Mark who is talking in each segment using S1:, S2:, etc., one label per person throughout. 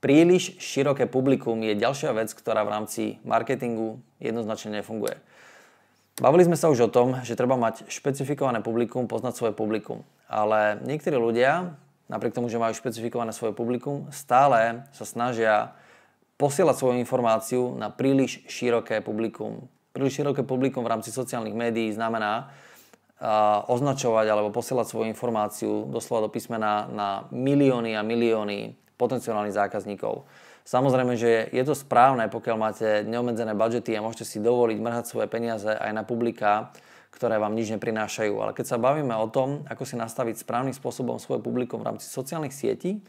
S1: príliš široké publikum je ďalšia vec, ktorá v rámci marketingu jednoznačne nefunguje. Bavili sme sa už o tom, že treba mať špecifikované publikum, poznať svoje publikum. Ale niektorí ľudia, napriek tomu, že majú špecifikované svoje publikum, stále sa snažia posielať svoju informáciu na príliš široké publikum. Príliš široké publikum v rámci sociálnych médií znamená, označovať alebo posielať svoju informáciu doslova do písmena na milióny a milióny potenciálnych zákazníkov. Samozrejme, že je to správne, pokiaľ máte neobmedzené budžety a môžete si dovoliť mrhať svoje peniaze aj na publika, ktoré vám nič neprinášajú. Ale keď sa bavíme o tom, ako si nastaviť správnym spôsobom svoje publikum v rámci sociálnych sietí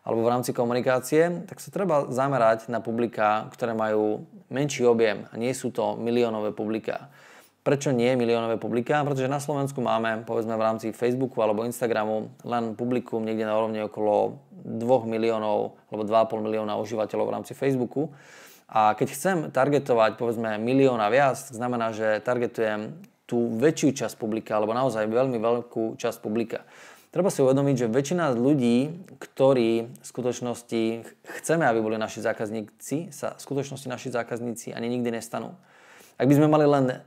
S1: alebo v rámci komunikácie, tak sa treba zamerať na publika, ktoré majú menší objem a nie sú to miliónové publika. Prečo nie miliónové publika? Pretože na Slovensku máme, povedzme v rámci Facebooku alebo Instagramu, len publikum niekde na úrovni okolo 2 miliónov alebo 2,5 milióna užívateľov v rámci Facebooku. A keď chcem targetovať povedzme milióna viac, znamená, že targetujem tú väčšiu časť publika, alebo naozaj veľmi veľkú časť publika. Treba si uvedomiť, že väčšina ľudí, ktorí v skutočnosti chceme, aby boli naši zákazníci, sa v skutočnosti naši zákazníci ani nikdy nestanú. Ak by sme mali len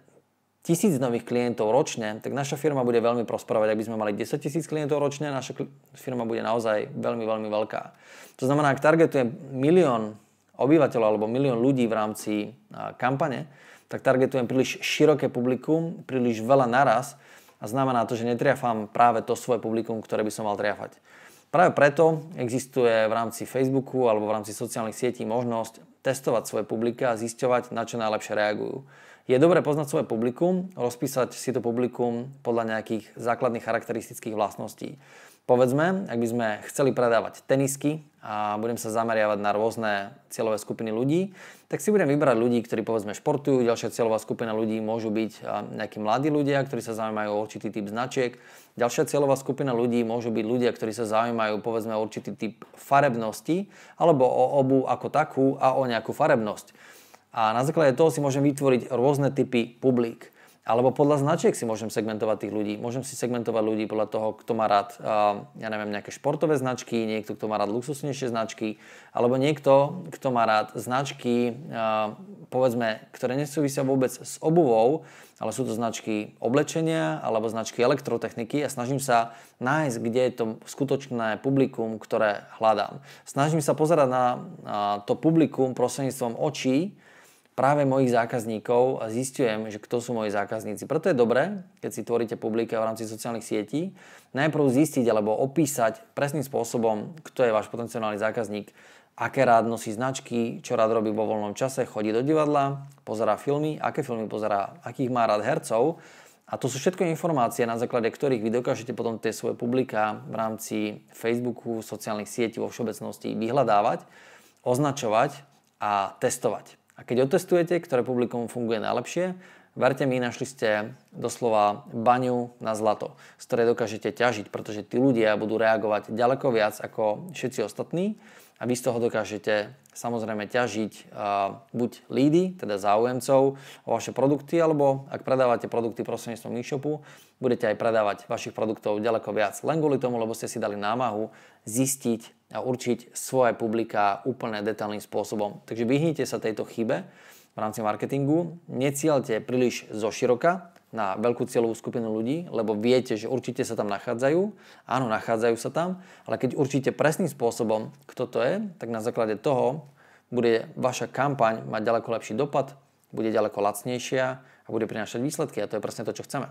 S1: tisíc nových klientov ročne, tak naša firma bude veľmi prosperovať. Ak by sme mali 10 tisíc klientov ročne, naša firma bude naozaj veľmi, veľmi veľká. To znamená, ak targetuje milión obyvateľov alebo milión ľudí v rámci kampane, tak targetujem príliš široké publikum, príliš veľa naraz a znamená to, že netriafam práve to svoje publikum, ktoré by som mal triafať. Práve preto existuje v rámci Facebooku alebo v rámci sociálnych sietí možnosť testovať svoje publika a zisťovať, na čo najlepšie reagujú. Je dobré poznať svoje publikum, rozpísať si to publikum podľa nejakých základných charakteristických vlastností. Povedzme, ak by sme chceli predávať tenisky a budem sa zameriavať na rôzne cieľové skupiny ľudí, tak si budem vybrať ľudí, ktorí povedzme športujú. Ďalšia cieľová skupina ľudí môžu byť nejakí mladí ľudia, ktorí sa zaujímajú o určitý typ značiek. Ďalšia cieľová skupina ľudí môžu byť ľudia, ktorí sa zaujímajú povedzme o určitý typ farebnosti alebo o obu ako takú a o nejakú farebnosť. A na základe toho si môžem vytvoriť rôzne typy publik. Alebo podľa značiek si môžem segmentovať tých ľudí. Môžem si segmentovať ľudí podľa toho, kto má rád, ja neviem, nejaké športové značky, niekto, kto má rád luxusnejšie značky, alebo niekto, kto má rád značky, povedzme, ktoré nesúvisia vôbec s obuvou, ale sú to značky oblečenia alebo značky elektrotechniky a snažím sa nájsť, kde je to skutočné publikum, ktoré hľadám. Snažím sa pozerať na to publikum prostredníctvom očí, práve mojich zákazníkov a zistujem, že kto sú moji zákazníci. Preto je dobré, keď si tvoríte publika v rámci sociálnych sietí, najprv zistiť alebo opísať presným spôsobom, kto je váš potenciálny zákazník, aké rád nosí značky, čo rád robí vo voľnom čase, chodí do divadla, pozerá filmy, aké filmy pozerá, akých má rád hercov. A to sú všetko informácie, na základe ktorých vy dokážete potom tie svoje publika v rámci Facebooku, sociálnych sietí vo všeobecnosti vyhľadávať, označovať a testovať. A keď otestujete, ktoré publikum funguje najlepšie, verte mi, našli ste doslova baňu na zlato, z ktorej dokážete ťažiť, pretože tí ľudia budú reagovať ďaleko viac ako všetci ostatní a vy z toho dokážete samozrejme ťažiť uh, buď lídy, teda záujemcov o vaše produkty, alebo ak predávate produkty prostredníctvom e-shopu, budete aj predávať vašich produktov ďaleko viac. Len kvôli tomu, lebo ste si dali námahu zistiť a určiť svoje publika úplne detailným spôsobom. Takže vyhnite sa tejto chybe v rámci marketingu. Necielte príliš zo široka na veľkú cieľovú skupinu ľudí, lebo viete, že určite sa tam nachádzajú. Áno, nachádzajú sa tam, ale keď určite presným spôsobom, kto to je, tak na základe toho bude vaša kampaň mať ďaleko lepší dopad, bude ďaleko lacnejšia a bude prinášať výsledky a to je presne to, čo chceme.